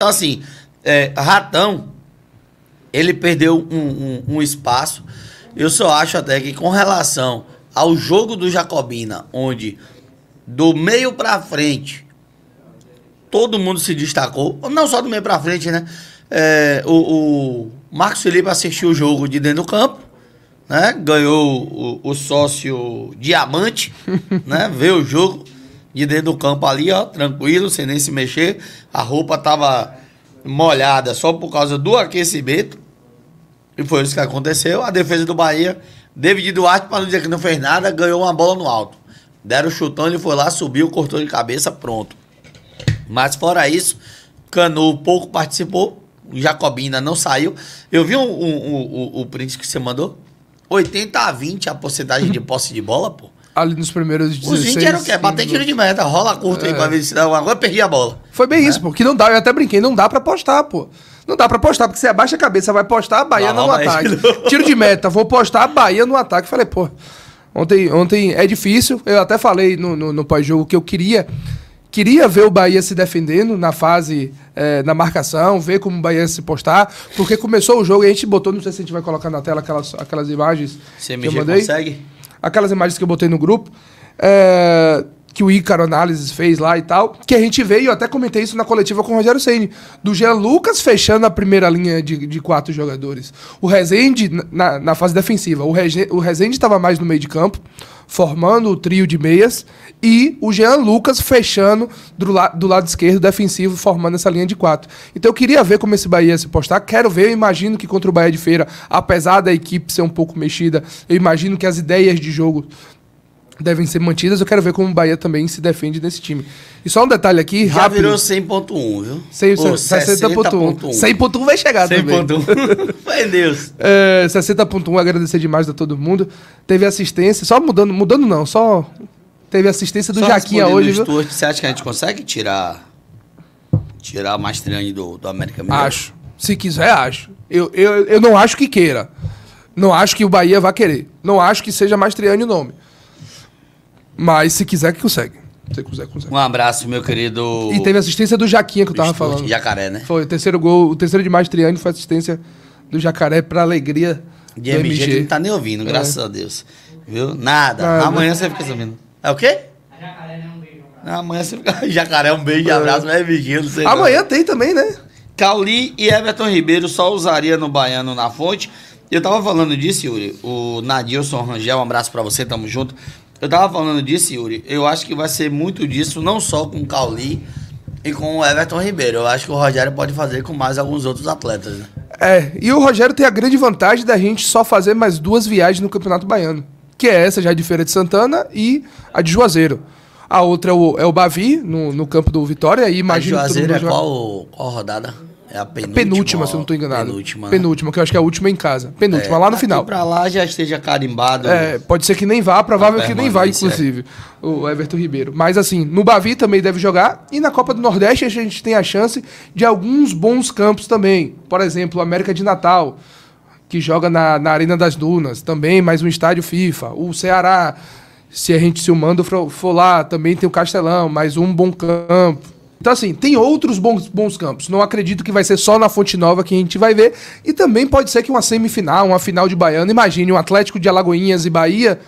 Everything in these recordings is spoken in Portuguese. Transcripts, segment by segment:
Então, assim, é, Ratão, ele perdeu um, um, um espaço. Eu só acho até que com relação ao jogo do Jacobina, onde do meio pra frente todo mundo se destacou, não só do meio pra frente, né? É, o, o Marcos Felipe assistiu o jogo de dentro do campo, né? Ganhou o, o sócio diamante, né? Vê o jogo de dentro do campo ali, ó, tranquilo, sem nem se mexer. A roupa tava molhada só por causa do aquecimento. E foi isso que aconteceu. A defesa do Bahia, David Duarte, para não dizer que não fez nada, ganhou uma bola no alto. Deram o chutão, ele foi lá, subiu, cortou de cabeça, pronto. Mas fora isso, Canu pouco participou. Jacobina não saiu. Eu vi um, um, um, o print que você mandou. 80 a 20 a porcentagem de posse de bola, pô. Ali nos primeiros 16... Os 20 eram o quê? Bater tiro de meta. Rola curto é. aí pra ver se dá alguma coisa. Perdi a bola. Foi bem é. isso, pô. Que não dá. Eu até brinquei. Não dá pra postar, pô. Não dá pra postar, porque você abaixa a cabeça, vai postar a Bahia não, no ataque. Tiro de meta, vou postar a Bahia no ataque. Falei, pô, ontem, ontem é difícil. Eu até falei no, no, no pós-jogo que eu queria queria ver o Bahia se defendendo na fase, é, na marcação, ver como o Bahia se postar, porque começou o jogo e a gente botou, não sei se a gente vai colocar na tela aquelas, aquelas imagens CMG que eu mandei. consegue? Aquelas imagens que eu botei no grupo. É, que o Ícaro Análises fez lá e tal, que a gente veio, até comentei isso na coletiva com o Rogério Ceni do Jean Lucas fechando a primeira linha de, de quatro jogadores. O Rezende, na, na fase defensiva, o, Rege, o Rezende estava mais no meio de campo, formando o trio de meias, e o Jean Lucas fechando do, la do lado esquerdo defensivo, formando essa linha de quatro. Então eu queria ver como esse Bahia se postar, quero ver, eu imagino que contra o Bahia de Feira, apesar da equipe ser um pouco mexida, eu imagino que as ideias de jogo devem ser mantidas. Eu quero ver como o Bahia também se defende nesse time. E só um detalhe aqui, Já rápido. virou 100.1, viu? 60.1. 100.1 vai chegar 100. também. 100.1. Vai Deus. É, 60.1, agradecer demais a todo mundo. Teve assistência, só mudando, mudando não, só teve assistência do só Jaquinha hoje, viu? Stuart, você acha que a gente consegue tirar tirar Mastriani do, do América Mineiro? Acho. Se quiser, acho. Eu, eu, eu não acho que queira. Não acho que o Bahia vá querer. Não acho que seja Mastriani o nome. Mas se quiser, que consegue. Se quiser, consegue. Um abraço, meu querido. E teve assistência do Jaquinha que eu tava falando. Jacaré, né? Foi o terceiro gol, o terceiro de Mastriani foi assistência do Jacaré pra alegria de do MG. MG. não tá nem ouvindo, é. graças a Deus. Viu? Nada. Nada. Amanhã você fica sabendo. É o quê? A jacaré é um beijo. Amanhã você fica. Jacaré é um beijo e é. abraço, mas é MG, não sei. Amanhã não. tem também, né? Cauli e Everton Ribeiro só usaria no Baiano na fonte. Eu tava falando disso, Yuri. O Nadilson Rangel, um abraço para você, tamo junto. Eu tava falando disso, Yuri. Eu acho que vai ser muito disso, não só com o Cauli e com o Everton Ribeiro. Eu acho que o Rogério pode fazer com mais alguns outros atletas, né? É, e o Rogério tem a grande vantagem da gente só fazer mais duas viagens no Campeonato Baiano. Que é essa já de Feira de Santana e a de Juazeiro. A outra é o, é o Bavi, no, no campo do Vitória. E imagina a de Juazeiro é qual, qual rodada? É a penúltima, penúltima se eu não estou enganado. Penúltima. Penúltima, que eu acho que é a última em casa. Penúltima, é, lá no final. Pra lá já esteja carimbado. É, pode ser que nem vá, provável que nem vá, inclusive, é. o Everton Ribeiro. Mas assim, no Bavi também deve jogar. E na Copa do Nordeste a gente tem a chance de alguns bons campos também. Por exemplo, o América de Natal, que joga na, na Arena das Dunas, também mais um estádio FIFA. O Ceará, se a gente se o mando for lá, também tem o Castelão, mais um bom campo. Então, assim, tem outros bons, bons campos. Não acredito que vai ser só na Fonte Nova que a gente vai ver. E também pode ser que uma semifinal, uma final de Baiano. Imagine um Atlético de Alagoinhas e Bahia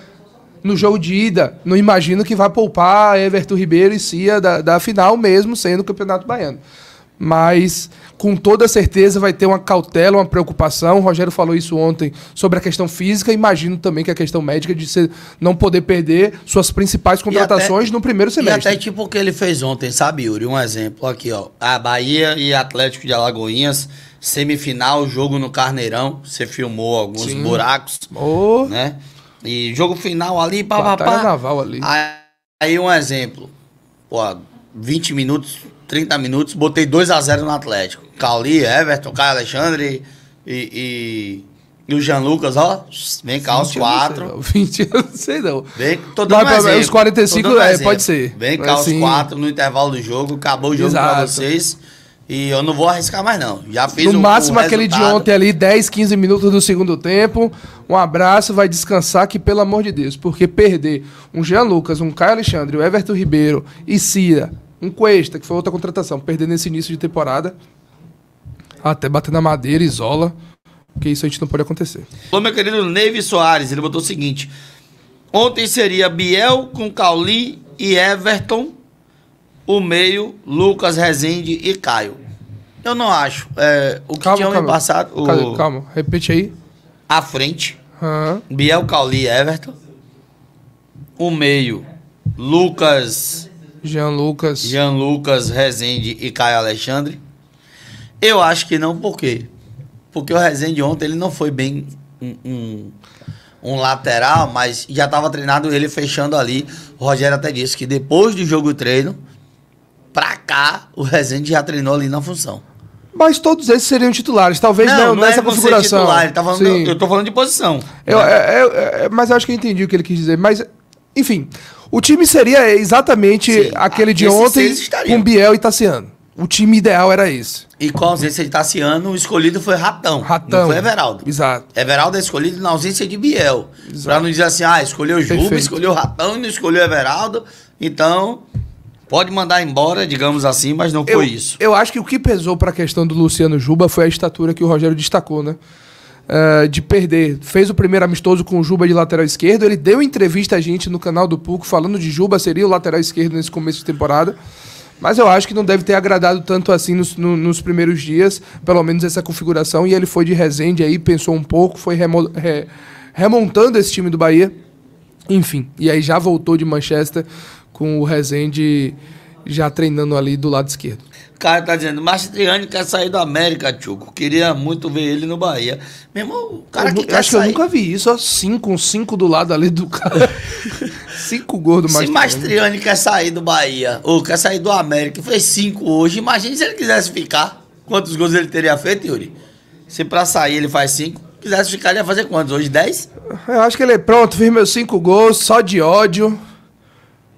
no jogo de ida. Não imagino que vai poupar Everton Ribeiro e Cia da, da final mesmo, sendo o Campeonato Baiano mas com toda certeza vai ter uma cautela, uma preocupação. O Rogério falou isso ontem sobre a questão física. Imagino também que a questão médica de ser, não poder perder suas principais contratações até, no primeiro semestre. E até tipo o que ele fez ontem, sabe, Yuri? Um exemplo aqui, ó. A Bahia e Atlético de Alagoinhas, semifinal, jogo no Carneirão. Você filmou alguns Sim. buracos, oh. né? E jogo final ali, pá, pá, pá. naval ali. Aí, aí um exemplo. Pô, 20 minutos 30 minutos, botei 2 a 0 no Atlético. Cauli, Everton, Caio Alexandre e, e, e o Jean Lucas, ó. Vem cá, os quatro. 20 eu não sei não. Vem, tô dando Mas, um Os 45 é, pode ser. Vem cá, os quatro no intervalo do jogo. Acabou o jogo Exato. pra vocês. E eu não vou arriscar mais, não. Já fiz No máximo, aquele de ontem ali, 10, 15 minutos do segundo tempo. Um abraço, vai descansar que, pelo amor de Deus, porque perder um Jean Lucas, um Caio Alexandre, o Everton Ribeiro e Cira um Cuesta, que foi outra contratação, perdendo esse início de temporada, Até bater na madeira, isola. Porque isso a gente não pode acontecer. Ô, meu querido Neve Soares, ele botou o seguinte. Ontem seria Biel com Cauli e Everton. O meio, Lucas Rezende e Caio. Eu não acho. É, o que Calma, tinha calma. passado. O, Calma, calma, repete aí. À frente, Aham. Biel, Cauli e Everton. O meio, Lucas, Jean Lucas. Jean Lucas, Rezende e Caio Alexandre. Eu acho que não, por quê? Porque o Rezende ontem ele não foi bem um, um- um lateral, mas já estava treinado ele fechando ali. O Rogério até disse que depois do jogo treino, pra cá, o Rezende já treinou ali na função. Mas todos esses seriam titulares. Talvez não, nessa é você configuração. titular, ele tá falando, Sim. eu tô falando de posição. Eu- é- é- é- mas eu acho que eu entendi o que ele quis dizer. Mas, enfim, o time seria exatamente Sim, aquele de esses ontem com Biel e Tassiano. O time ideal era esse. E com a ausência de Tassiano, o escolhido foi Ratão. Ratão. Não foi Everaldo. Exato. Everaldo é escolhido na ausência de Biel. Exato. Pra não dizer assim, ah, escolheu Juba, Perfeito. escolheu Ratão e não escolheu Everaldo. Então, pode mandar embora, digamos assim, mas não Eu, foi isso. eu acho que o que pesou para a questão do Luciano Juba foi a estatura que o Rogério destacou, né? Ah, de perder. Fez o primeiro amistoso com o Juba de lateral esquerdo. Ele deu entrevista a gente no canal do Puco falando de Juba seria o lateral esquerdo nesse começo de temporada. Mas eu acho que não deve ter agradado tanto assim nos, no- nos primeiros dias, pelo menos essa configuração. E ele foi de Resende aí, pensou um pouco, foi remo- re- remontando esse time do Bahia. Enfim, e aí já voltou de Manchester com o Rezende já treinando ali do lado esquerdo. O cara tá dizendo, Mastriani quer sair do América, Tchuco. Queria muito ver ele no Bahia. Meu irmão, o cara eu, que quer acho que eu sair... nunca vi isso, ó. Cinco, um cinco do lado ali do cara. cinco gols do Se Mastriani. Mastriani quer sair do Bahia, ou quer sair do América, fez cinco hoje, imagine se ele quisesse ficar. Quantos gols ele teria feito, Yuri? Se pra sair ele faz cinco, quisesse ficar, ele ia fazer quantos? Hoje dez? Eu acho que ele é pronto, fiz meus cinco gols, só de ódio.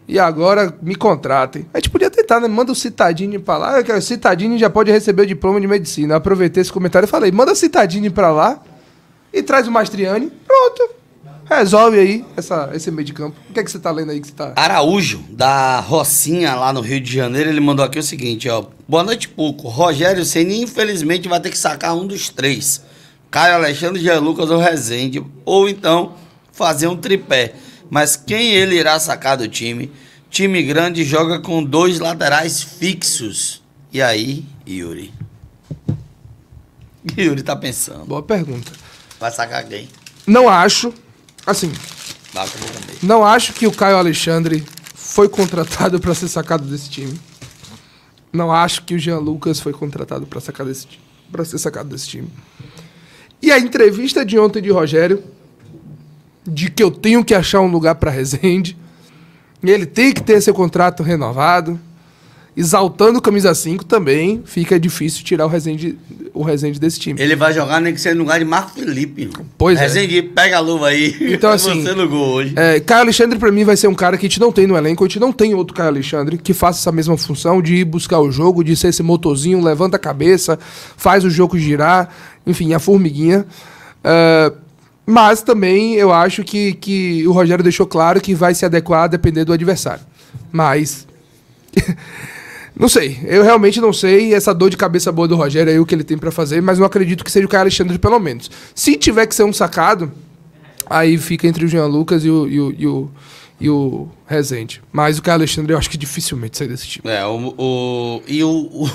E agora me contratem. A gente podia tentar, né? Manda o Citadini pra lá. O Citadini já pode receber o diploma de medicina. Eu aproveitei esse comentário e falei: manda o Citadini pra lá e traz o Mastriani. Pronto. Resolve aí essa, esse meio de campo. O que é que você tá lendo aí que você tá. Araújo, da Rocinha, lá no Rio de Janeiro, ele mandou aqui o seguinte, ó. Boa noite, Puco. Rogério Senna, infelizmente, vai ter que sacar um dos três. Caio Alexandre, Jean Lucas ou Rezende. Ou então, fazer um tripé. Mas quem ele irá sacar do time? Time grande joga com dois laterais fixos. E aí, Yuri? Yuri tá pensando. Boa pergunta. Vai sacar quem? Não acho. Assim. Não acho que o Caio Alexandre foi contratado para ser sacado desse time. Não acho que o Jean Lucas foi contratado para sacar desse para ser sacado desse time. E a entrevista de ontem de Rogério de que eu tenho que achar um lugar para Rezende, e ele tem que ter seu contrato renovado, exaltando o camisa 5 também, fica difícil tirar o Rezende, o Rezende desse time. Ele vai jogar nem que seja no lugar de Marco Felipe. Pois é. Rezende, pega a luva aí. Então, assim, Você no gol hoje. É, Caio Alexandre, pra mim, vai ser um cara que a gente não tem no elenco. A gente não tem outro Caio Alexandre que faça essa mesma função de ir buscar o jogo, de ser esse motorzinho, levanta a cabeça, faz o jogo girar, enfim, a formiguinha. É, mas também eu acho que, que o Rogério deixou claro que vai se adequar a depender do adversário. Mas. Não sei, eu realmente não sei essa dor de cabeça boa do Rogério aí, o que ele tem pra fazer, mas não acredito que seja o Caio Alexandre, pelo menos. Se tiver que ser um sacado, Aí fica entre o Jean Lucas e o, e o, e o, e o Rezende. Mas o Caio Alexandre eu acho que dificilmente sai desse time. É, o, o, e o, o,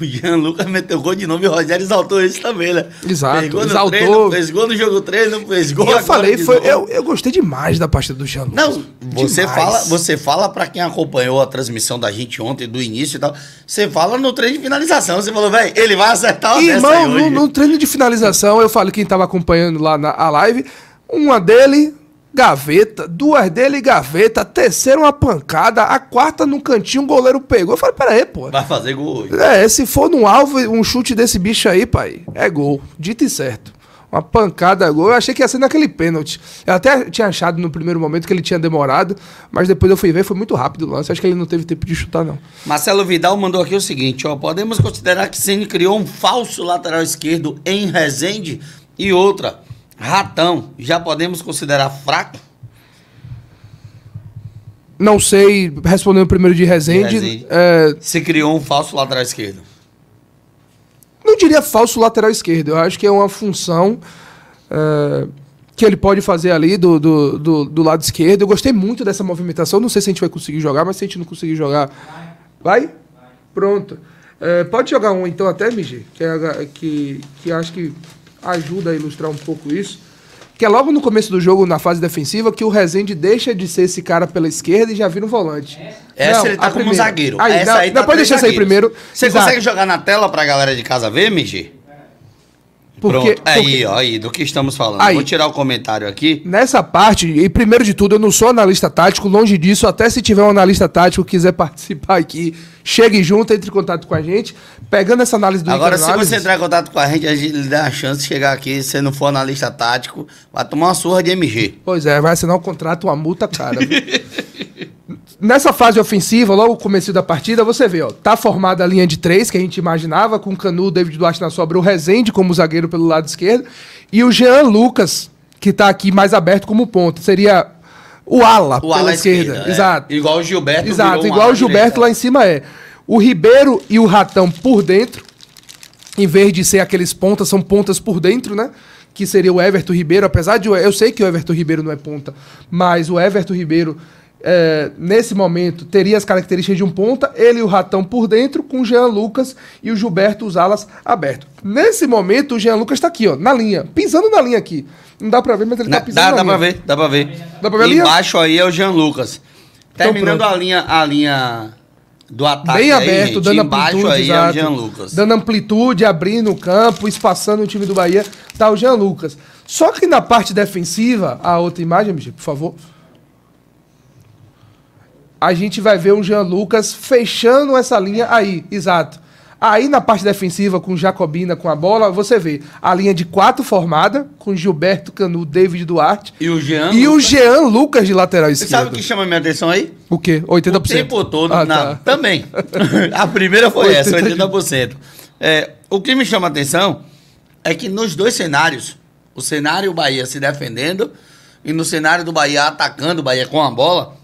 o Jean Lucas meteu gol de novo e o Rogério exaltou isso também, né? Exato, Fez gol exaltou. treino, fez gol no jogo treino, fez gol E eu falei, foi, eu, eu gostei demais da partida do Jean Lucas. Não, você Demais. fala, você fala para quem acompanhou a transmissão da gente ontem, do início e tal, você fala no treino de finalização, você falou, velho, ele vai acertar uma Irmão, no, no treino de finalização, eu falei quem tava acompanhando lá na a live, uma dele, gaveta, duas dele, gaveta, terceira uma pancada, a quarta no cantinho, o goleiro pegou. Eu falei, pera aí, pô. Vai fazer gol hoje. É, se for no alvo, um chute desse bicho aí, pai, é gol. Dito e certo. Uma pancada gol. Eu achei que ia ser naquele pênalti. Eu até tinha achado no primeiro momento que ele tinha demorado, mas depois eu fui ver, foi muito rápido o lance. Acho que ele não teve tempo de chutar, não. Marcelo Vidal mandou aqui o seguinte, ó, podemos considerar que Ceni criou um falso lateral esquerdo em Resende e outra, Ratão, já podemos considerar fraco? Não sei, respondendo primeiro de Rezende. De Rezende. é, Se criou um falso lateral esquerdo. não diria falso lateral esquerdo, eu acho que é uma função uh, que ele pode fazer ali do, do, do, do, lado esquerdo. Eu gostei muito dessa movimentação, não sei se a gente vai conseguir jogar, mas se a gente não conseguir jogar... Vai? Pronto. Uh, pode jogar um então até, MG, que, é, que, que acho que ajuda a ilustrar um pouco isso que é logo no começo do jogo, na fase defensiva, que o Rezende deixa de ser esse cara pela esquerda e já vira um volante. Essa não, ele tá como primeira. zagueiro. Aí, essa aí tá depois deixa sair primeiro. Você Exato. consegue jogar na tela pra galera de casa ver, MG? Porque, Pronto. Aí, porque... ó, aí, do que estamos falando. Aí, Vou tirar o comentário aqui. Nessa parte, e primeiro de tudo, eu não sou analista tático, longe disso, até se tiver um analista tático que quiser participar aqui, chegue junto, entre em contato com a gente. Pegando essa análise do Agora, se você entrar em contato com a gente, a gente lhe dá a chance de chegar aqui, se não for analista tático, vai tomar uma surra de MG. Pois é, vai assinar um contrato, uma multa cara. Nessa fase ofensiva, logo no começo da partida, você vê, ó, tá formada a linha de três, que a gente imaginava, com o Canu, David Duarte na sobra, o Rezende como zagueiro pelo lado esquerdo, e o Jean Lucas, que tá aqui mais aberto como ponto. Seria o ala o pela ala esquerda. esquerda. É. Exato. Igual o Gilberto. Exato, igual o Gilberto lá em cima é. O Ribeiro e o Ratão por dentro, em vez de ser aqueles pontas, são pontas por dentro, né? Que seria o Everton Ribeiro, apesar de. Eu sei que o Everton Ribeiro não é ponta, mas o Everton Ribeiro é, nesse momento, teria as características de um ponta, ele e o Ratão por dentro, com o Jean Lucas e o Gilberto, os alas abertos. Nesse momento, o Jean Lucas está aqui, ó, na linha, pisando na linha aqui. Não dá pra ver, mas ele está pisando dá, na dá linha. Pra ver, dá pra ver. Dá pra ver Embaixo aí é o Jean Lucas. Então Terminando então, a linha, a linha do ataque Bem aberto, aí, gente, dando amplitude, aí exato, é o Jean Lucas. Dando amplitude, abrindo o campo, espaçando o time do Bahia, tá o Jean Lucas. Só que na parte defensiva, a outra imagem, por favor a gente vai ver o Jean Lucas fechando essa linha aí, exato. Aí na parte defensiva, com Jacobina com a bola, você vê a linha de quatro formada, com Gilberto Canu, David Duarte. E o Jean E Lucas. o Jean Lucas de lateral esquerdo. Você sabe o que chama minha atenção aí? O quê? 80%. O tempo todo. Ah, tá. Também. a primeira foi 80... essa, 80%. É, o que me chama a atenção é que nos dois cenários, o cenário Bahia se defendendo e no cenário do Bahia atacando o Bahia com a bola,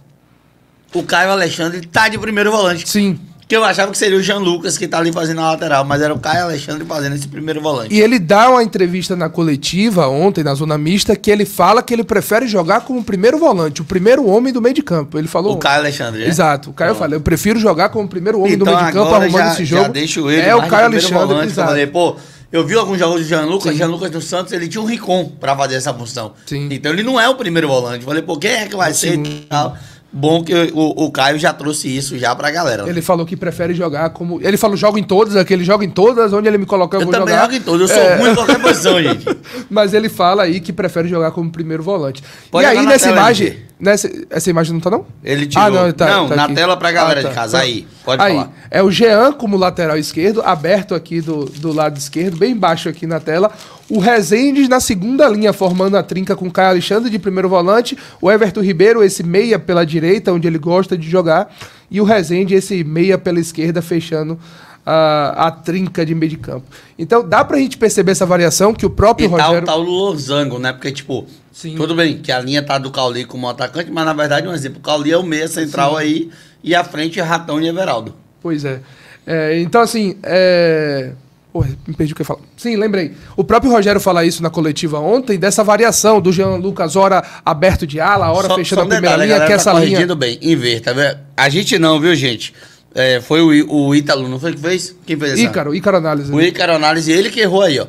o Caio Alexandre tá de primeiro volante. Sim. Que eu achava que seria o Jean Lucas que tá ali fazendo a lateral, mas era o Caio Alexandre fazendo esse primeiro volante. E ele dá uma entrevista na coletiva ontem, na zona mista, que ele fala que ele prefere jogar como primeiro volante, o primeiro homem do meio de campo. Ele falou. O Caio Alexandre, né? Exato. O Caio então, falou, eu prefiro jogar como primeiro homem então, do meio de campo arrumando já, esse jogo. Já deixo ele é o Caio Alexandre. Volante, exato. Eu falei, pô, eu vi alguns jogos do Jean Lucas, Jean Lucas dos Santos, ele tinha um Ricom pra fazer essa função. Sim. Então ele não é o primeiro volante. Eu falei, pô, quem é que vai Sim. ser? Tal. Bom que o, o Caio já trouxe isso já pra galera. Né? Ele falou que prefere jogar como. Ele falou jogo em todas, aquele joga em todas, onde ele me colocar eu, eu vou também jogar. jogo em todas, eu sou é... ruim em qualquer posição, gente. Mas ele fala aí que prefere jogar como primeiro volante. Pode e aí nessa imagem. Nessa, essa imagem não tá, não? Ele tirou. Ah, não, tá, não tá na aqui. tela pra galera ah, tá, de casa. Aí, pode aí, falar. É o Jean como lateral esquerdo, aberto aqui do, do lado esquerdo, bem baixo aqui na tela. O Rezende na segunda linha, formando a trinca com o Caio Alexandre de primeiro volante. O Everton Ribeiro, esse meia pela direita, onde ele gosta de jogar. E o Rezende, esse meia pela esquerda, fechando a, a trinca de meio de campo. Então dá pra gente perceber essa variação que o próprio e Rogério... Tá o losango, né? Porque, tipo, Sim. tudo bem que a linha tá do Cauli como atacante, mas na verdade, um exemplo, o Cauli é o meia central Sim. aí e a frente é Ratão e Everaldo. Pois é. é então, assim, é... Porra, me perdi o que eu ia falar. Sim, lembrei. O próprio Rogério fala isso na coletiva ontem, dessa variação do Jean Lucas, hora aberto de ala, hora só, fechando só a primeira detalhe, linha, que é essa tá linha. bem, inverta. A gente não, viu, gente? É, foi o, o Ítalo, não foi que fez? Quem fez essa? Ícaro, Ícaro Análise. O Ícaro Análise, ele que errou aí, ó.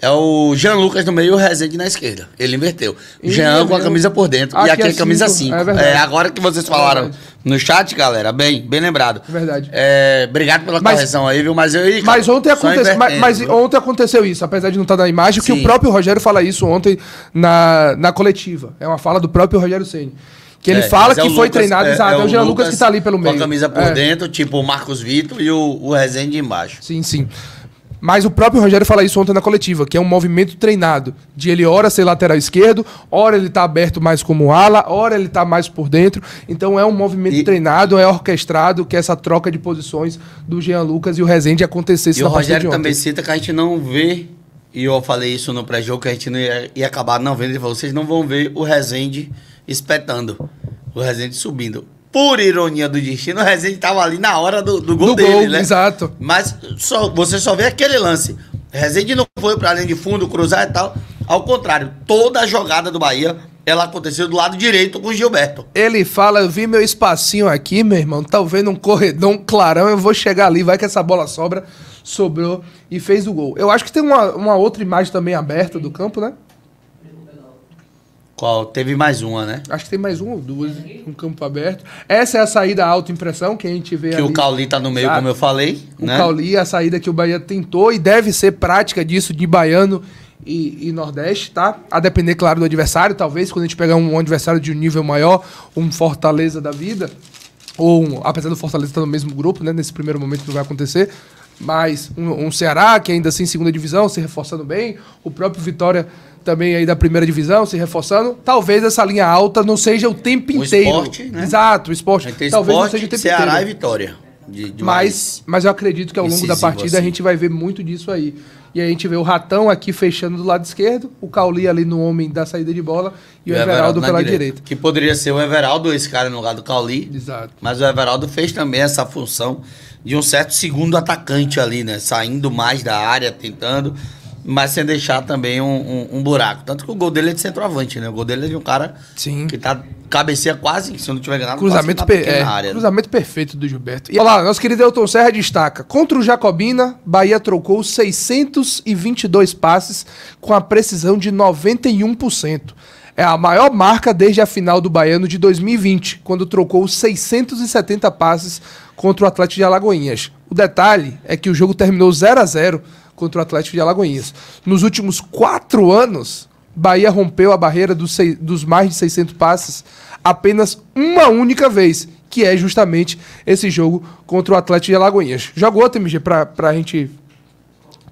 É o Jean Lucas no meio e o Rezende na esquerda. Ele inverteu. O Jean com a camisa por dentro. Aqui e aqui é a camisa 5. É, é, agora que vocês falaram é no chat, galera, bem, bem lembrado. É verdade. É, obrigado pela mas, correção aí, viu? Mas eu cara, Mas ontem aconteceu. Mas, mas ontem aconteceu isso, apesar de não estar na imagem, Sim. que o próprio Rogério fala isso ontem na, na coletiva. É uma fala do próprio Rogério Senni. Que ele é, fala que é foi Lucas, treinado, é, exato. É, é o Jean Lucas, Lucas que está ali pelo meio. Com a camisa por é. dentro, tipo o Marcos Vitor e o, o Rezende embaixo. Sim, sim. Mas o próprio Rogério fala isso ontem na coletiva, que é um movimento treinado. De ele ora ser lateral esquerdo, ora ele tá aberto mais como ala, ora ele tá mais por dentro. Então é um movimento e... treinado, é orquestrado, que é essa troca de posições do Jean Lucas e o Rezende acontecesse e na o Rogério também cita que a gente não vê, e eu falei isso no pré-jogo, que a gente não ia, ia acabar não vendo. Ele falou, vocês não vão ver o Rezende espetando, o Rezende subindo. por ironia do destino, o Rezende tava ali na hora do, do gol Do dele, gol, né? exato. Mas só, você só vê aquele lance. Rezende não foi pra linha de fundo, cruzar e tal. Ao contrário, toda a jogada do Bahia, ela aconteceu do lado direito com o Gilberto. Ele fala, eu vi meu espacinho aqui, meu irmão, tá vendo um corredor, um clarão, eu vou chegar ali, vai que essa bola sobra, sobrou e fez o gol. Eu acho que tem uma, uma outra imagem também aberta do campo, né? Qual? Teve mais uma, né? Acho que tem mais uma ou duas, um campo aberto. Essa é a saída alta impressão que a gente vê Que ali. o Cauli tá no meio, Exato. como eu falei. O né? Cauli, a saída que o Bahia tentou e deve ser prática disso de baiano e, e Nordeste, tá? A depender, claro, do adversário. Talvez quando a gente pegar um adversário de um nível maior, um Fortaleza da vida, ou um- apesar do Fortaleza estar no mesmo grupo, né? Nesse primeiro momento não vai acontecer. Mas um, um Ceará, que ainda assim segunda divisão, se reforçando bem. O próprio Vitória também aí da primeira divisão, se reforçando. Talvez essa linha alta não seja o tempo O inteiro. esporte, né? Exato, o esporte. A Talvez esporte, não seja o tempo Ceará inteiro. e Vitória. De, de Mas, mas eu acredito que ao longo da partida a assim. gente vai ver muito disso aí. E aí a gente vê o Ratão aqui fechando do lado esquerdo, o Cauli ali no homem da saída de bola e, o Everaldo, na pela direita. Que poderia ser o Everaldo, esse cara no lugar do Cauli. Exato. Mas o Everaldo fez também essa função de um certo segundo atacante ali, né? Saindo mais da área, tentando, mas sem deixar também um, um- um buraco. Tanto que o gol dele é de centroavante, né? O gol dele é de um cara Sim. que tá cabeceia quase, se não tiver enganado, Cruzamento, quase na per- é, área. né? cruzamento perfeito do Gilberto. E olha lá, nosso querido Elton Serra destaca: contra o Jacobina, Bahia trocou 622 passes com a precisão de 91%. É a maior marca desde a final do Baiano de 2020, quando trocou 670 passes contra o Atlético de Alagoinhas. O detalhe é que o jogo terminou 0 a 0 contra o Atlético de Alagoinhas. Nos últimos quatro anos, Bahia rompeu a barreira dos, sei- dos mais de 600 passes apenas uma única vez, que é justamente esse jogo contra o Atlético de Alagoinhas. Joga outro, MG, pra, pra gente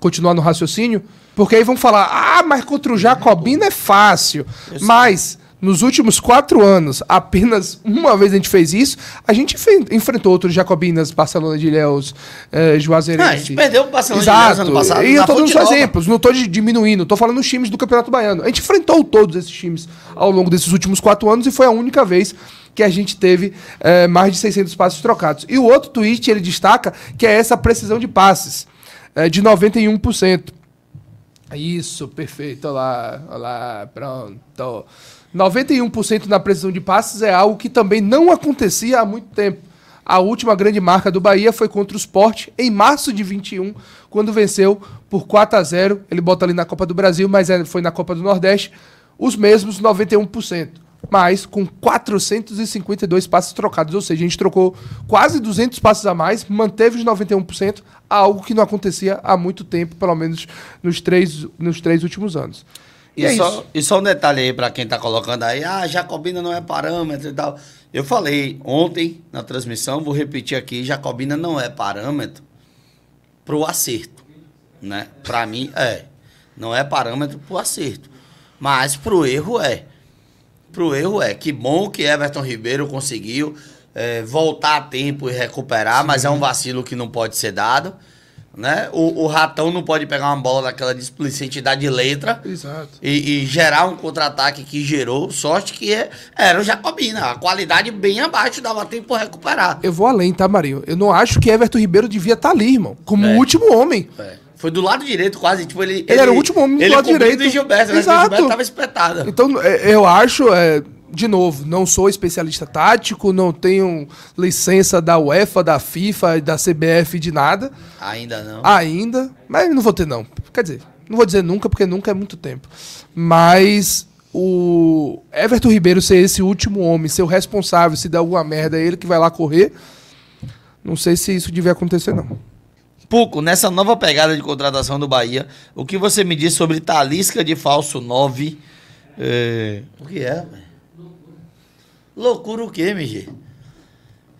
continuar no raciocínio, porque aí vão falar, ah, mas contra o Jacobina é fácil. Mas, nos últimos quatro anos, apenas uma vez a gente fez isso, a gente enfrentou outros Jacobinas, Barcelona de Ilhéus, eh, Juazeirense. Ah, a gente perdeu o Barcelona de Exato. Ilhéus ano passado E eu tô dando só Nova. exemplos, não tô de- diminuindo, tô falando dos times do Campeonato Baiano. A gente enfrentou todos esses times ao longo desses últimos quatro anos e foi a única vez que a gente teve eh, mais de 600 passes trocados. E o outro tweet, ele destaca que é essa precisão de passes, eh, de 91%. Isso, perfeito. Olha lá, olha lá, pronto. 91% na precisão de passes é algo que também não acontecia há muito tempo. A última grande marca do Bahia foi contra o Sport em março de 21, quando venceu por 4 a 0. Ele bota ali na Copa do Brasil, mas é- foi na Copa do Nordeste. Os mesmos 91%, mas com 452 passes trocados, ou seja, a gente trocou quase 200 passes a mais, manteve os 91%, algo que não acontecia há muito tempo, pelo menos nos três, nos três últimos anos. E, é só, e só um detalhe aí pra quem tá colocando aí, ah, Jacobina não é parâmetro e tal. Eu falei ontem na transmissão, vou repetir aqui, Jacobina não é parâmetro pro acerto, né? Pra mim é, não é parâmetro pro acerto, mas pro erro é. Pro erro é. Que bom que Everton Ribeiro conseguiu é, voltar a tempo e recuperar, mas é um vacilo que não pode ser dado. Né? O, o ratão não pode pegar uma bola daquela displicente de letra Exato. e, e gerar um contra-ataque que gerou. Sorte que é- era o Jacobina. A qualidade bem abaixo, dava tempo pra recuperar. Eu vou além, tá, Marinho? Eu não acho que Everton Ribeiro devia estar ali, irmão. Como É. o último homem. É. Foi do lado direito, quase. Tipo, ele, Ele era o último homem do ele lado direito. o Gilberto, né? Exato. O Gilberto tava espetado. Então, é, eu acho, é, de novo, não sou especialista tático, não tenho licença da UEFA, da FIFA, da CBF, de nada, Ainda não. ainda, mas não vou ter não. Quer dizer, não vou dizer nunca, porque nunca é muito tempo. Mas o Everton Ribeiro ser esse último homem, ser o responsável, se der alguma merda, é ele que vai lá correr, não sei se isso devia acontecer não. Puco, nessa nova pegada de contratação do Bahia, o que você me diz sobre Talisca de falso 9? É... O que é, velho? Loucura o quê, MG?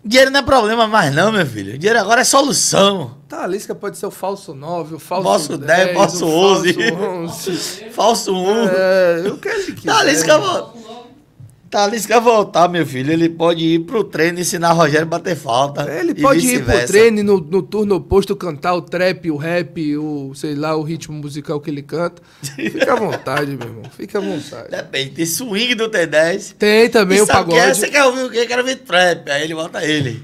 Dinheiro não é problema mais não, meu filho. Dinheiro agora é solução. Tá, a Lisca pode ser o falso 9, o falso, Falso 10, falso o 11. falso 11. Falso 1. É, eu quero que. Talisca, mano. Thales quer voltar, meu filho. Ele pode ir pro treino e ensinar Rogério a bater falta. Ele pode ir pro treino e no, no turno oposto cantar o trap, o rap, o, sei lá, o ritmo musical que ele canta. Fica à vontade, meu irmão. Fica à vontade. Depende. Tem swing do T10. Tem também e o pagode. Que é? Você quer ouvir o quê? Quero ouvir trap. Aí ele bota ele.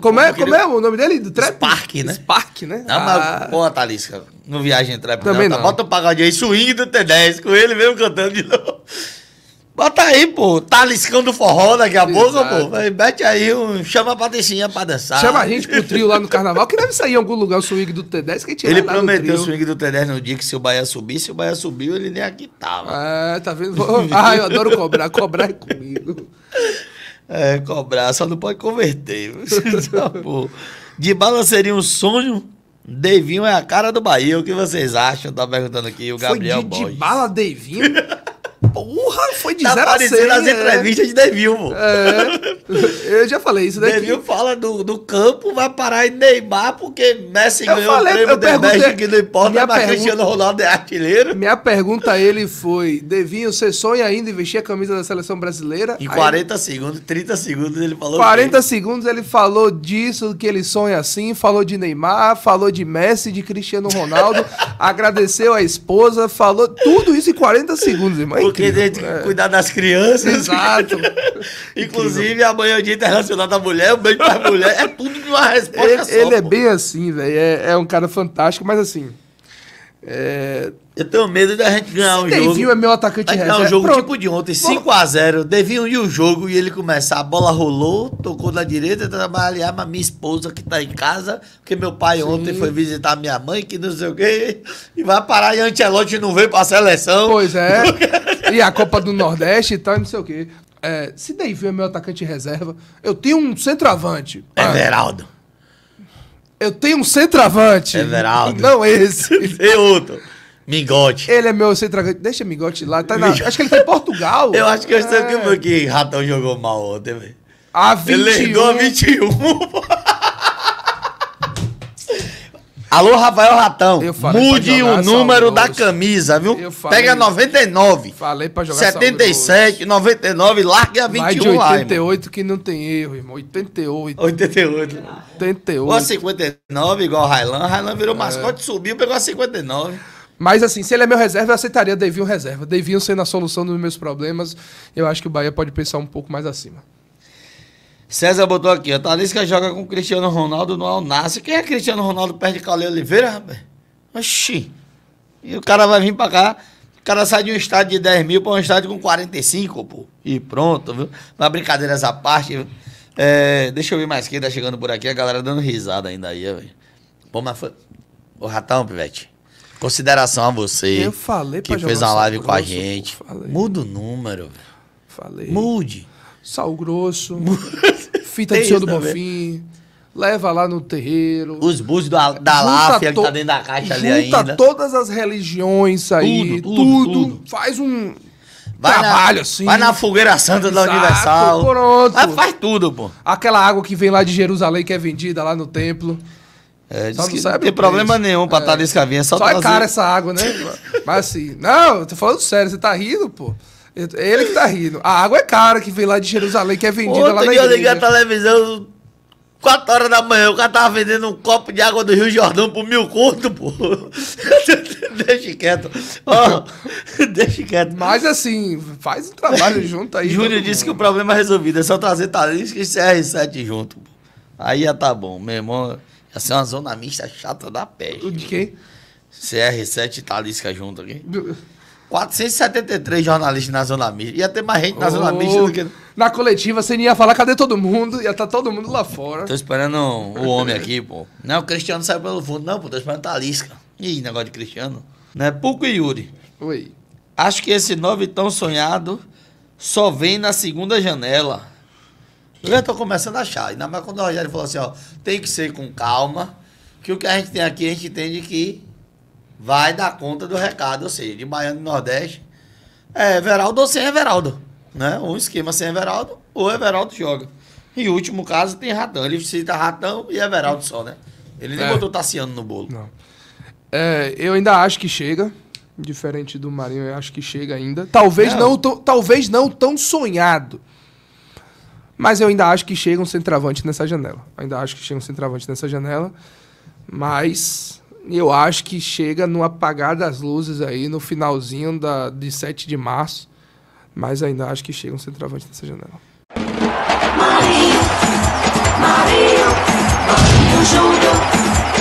Como, é, como é o nome dele? Do trap? Spark, né? Spark, né? Não, ah. mas, pô, Thalisca, não viagem trap Também não. Tá? não. Bota o pagode aí, swing do T10, com ele mesmo cantando de novo. Bota aí, pô. Tá liscando forró daqui a pouco, pô. Mete aí, um, chama a Patricinha pra dançar. Chama a gente pro trio lá no carnaval, que deve sair em algum lugar o swing do T10 que Ele prometeu o swing do T10 no dia que se o Bahia subisse, se o Bahia subiu, ele nem aqui tava. É, tá vendo? ah, eu adoro cobrar. Cobrar é comigo. É, cobrar, só não pode converter. pô. De bala seria um sonho. Devinho é a cara do Bahia. O que vocês acham? Tá perguntando aqui o Gabriel Foi de, de bala Devinho? Porra, foi de tá 0 a 100. Tá nas entrevistas de Devil, pô. É, eu já falei isso daqui. Devil fala do, do campo, vai parar em Neymar, porque Messi eu ganhou falei, o prêmio de México, que não importa, mas pergunta, Cristiano Ronaldo é artilheiro. Minha pergunta a ele foi, Devinho, você sonha ainda em vestir a camisa da seleção brasileira? Em 40 Aí, segundos, 30 segundos ele falou 40 que... segundos ele falou disso, que ele sonha assim, falou de Neymar, falou de Messi, de Cristiano Ronaldo, agradeceu a esposa, falou tudo isso em 40 segundos, irmão. Porque tem que é. cuidar das crianças. Exato. Inclusive, amanhã é o Dia Internacional da Mulher, o beijo para mulher, é tudo de uma resposta ele, só. Ele é bem assim, velho. É, é um cara fantástico, mas assim. É... Eu tenho medo da gente ganhar um Devinho jogo. Devinho é meu atacante reserva. Ganhar um jogo Pronto. tipo de ontem, 5x0. Devinho e o jogo e ele começar. A bola rolou, tocou na direita, trabalhar mas minha esposa que tá em casa, porque meu pai Sim. ontem foi visitar minha mãe, que não sei o quê, e vai parar e Antelote não veio pra seleção. Pois é. e a Copa do Nordeste e tal, não sei o quê. É, se Devinho é meu atacante reserva, eu tenho um centroavante. Everaldo. Eu tenho um centroavante. Everaldo. Não esse. Tem outro. Migote. Ele é meu centroavante. Deixa Migote lá. Tá na... Acho que ele tá em Portugal. Eu acho que eu é. sei que, que Ratão jogou mal ontem, velho. A 21. Ele ligou a 21. Alô, Rafael Ratão. Mude o número da camisa, viu? Falei, Pega 99. Falei pra jogar 77, 99, largue a 21 Mais de 88 lá, que não tem erro, irmão. 88. 88. 88. Ou a 59, igual o Railan. Railan virou é. mascote, subiu, pegou a 59. Mas assim, se ele é meu reserva, eu aceitaria Devinho reserva. Devinho sendo a solução dos meus problemas, eu acho que o Bahia pode pensar um pouco mais acima. César botou aqui, ó. Talisca joga com Cristiano Ronaldo no Alnassi. Quem é Cristiano Ronaldo perto de Cauê Oliveira, rapaz? Oxi. E o cara vai vir pra cá. O cara sai de um estádio de 10 mil pra um estádio com 45, pô. E pronto, viu? Mas brincadeiras à parte? É, deixa eu ver mais quem tá chegando por aqui. A galera dando risada ainda aí, velho. Pô, mas foi. Ô, Ratão, Pivete. Consideração a você. Eu falei Que fez uma live com a gente. Muda o número, velho. Falei. Mude. Sal grosso. fita de Senhor do Bonfim. Leva lá no terreiro. Os búzios da, da láfia que tá dentro da caixa ali ainda. Todas as religiões aí. Tudo, tudo, tudo. Faz um vai trabalho na, assim. Vai na fogueira santa Exato, da Universal. Pronto. Mas faz tudo, pô. Aquela água que vem lá de Jerusalém que é vendida lá no templo. É, só não, não tem problema nenhum pra estar é. nesse caminho, é só Só trazer. é cara essa água, né? Mas assim, não, eu tô falando sério, você tá rindo, pô. Ele que tá rindo. A água é cara que vem lá de Jerusalém, que é vendida Ontem lá na igreja. eu liguei a televisão, 4 horas da manhã, o cara tava vendendo um copo de água do Rio Jordão por mil conto, pô. deixa quieto. Oh, deixa quieto. Mas assim, faz um trabalho junto aí. Júnior disse que o problema é resolvido, é só trazer Talisca e CR7 junto. Pô. Aí ia tá bom. Meu irmão, ia ser uma zona mista chata da peste. De quem? CR7 e Talisca junto aqui. 473 jornalistas na Zona Mista. Ia ter mais gente na oh, Zona Mista do que. Na coletiva você ia falar, cadê todo mundo? Ia estar tá todo mundo lá fora. Tô esperando o homem aqui, pô. Não, o Cristiano saiu pelo fundo. Não, pô, tô esperando Talisca. Ih, negócio de Cristiano. Né? Puco e Yuri. Oi. Acho que esse novo e tão sonhado só vem na segunda janela. Eu já tô começando a achar. Ainda mais quando o Rogério falou assim, ó, tem que ser com calma, que o que a gente tem aqui, a gente entende que vai dar conta do recado, ou seja, de Baiano e Nordeste, é Everaldo ou sem Everaldo. Né? Um esquema sem Everaldo, ou Everaldo joga. E último caso tem Ratão. Ele cita Ratão e Everaldo só, né? Ele nem é. botou Tassiano no bolo. Não. É, eu ainda acho que chega. Diferente do Marinho, eu acho que chega ainda. Talvez não, não talvez não tão sonhado. Mas eu ainda acho que chega um centroavante nessa janela. Ainda acho que chega um centroavante nessa janela. Mas eu acho que chega no apagar das luzes aí, no finalzinho da, de 7 de março. Mas ainda acho que chega um centroavante nessa janela. Marinho, Marinho, Marinho Júnior.